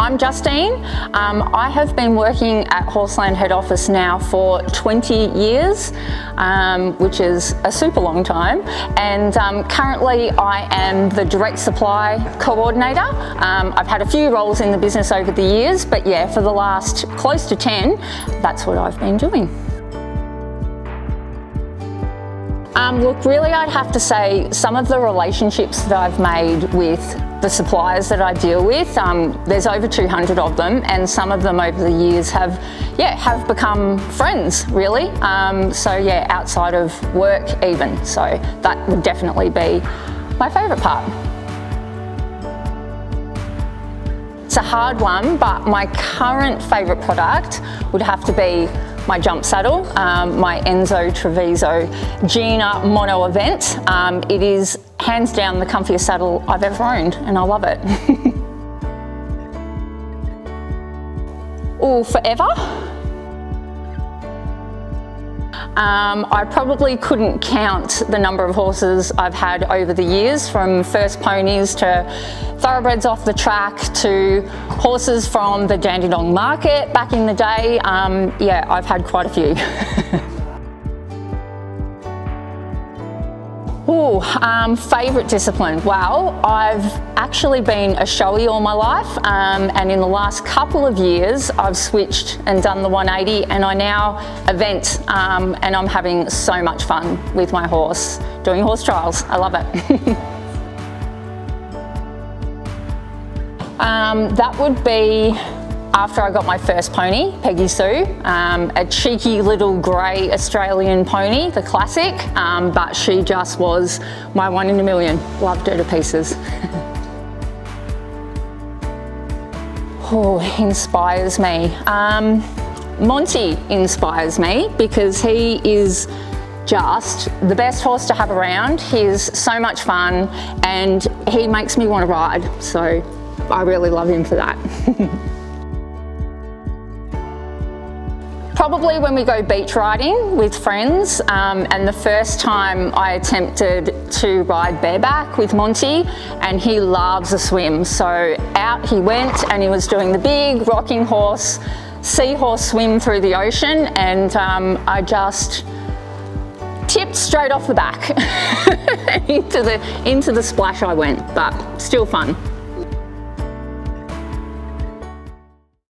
I'm Justine. Um, I have been working at Horseland head office now for 20 years, um, which is a super long time. And um, currently I am the direct supply coordinator. Um, I've had a few roles in the business over the years, but yeah, for the last close to 10, that's what I've been doing. Um, look, really I'd have to say some of the relationships that I've made with the suppliers that I deal with, um, there's over 200 of them and some of them over the years have, yeah, have become friends really. Um, so yeah, outside of work even. So that would definitely be my favourite part. It's a hard one, but my current favourite product would have to be my jump saddle, um, my Enzo Treviso Gina Mono Event. Um, it is hands down the comfiest saddle I've ever owned and I love it. oh, forever? Um, I probably couldn't count the number of horses I've had over the years, from first ponies to thoroughbreds off the track to horses from the Dandenong market back in the day. Um, yeah, I've had quite a few. Ooh, um, favourite discipline? Well, I've actually been a showy all my life um, and in the last couple of years I've switched and done the 180 and I now event um, and I'm having so much fun with my horse doing horse trials. I love it. Um, that would be after I got my first pony, Peggy Sue, um, a cheeky little grey Australian pony, the classic, um, but she just was my one in a million. Loved her to pieces. oh, inspires me. Um, Monty inspires me because he is just the best horse to have around. He's so much fun and he makes me want to ride. So I really love him for that. Probably when we go beach riding with friends um, and the first time I attempted to ride bareback with Monty and he loves a swim. So out he went and he was doing the big rocking horse, seahorse swim through the ocean and um, I just tipped straight off the back into the into the splash I went, but still fun.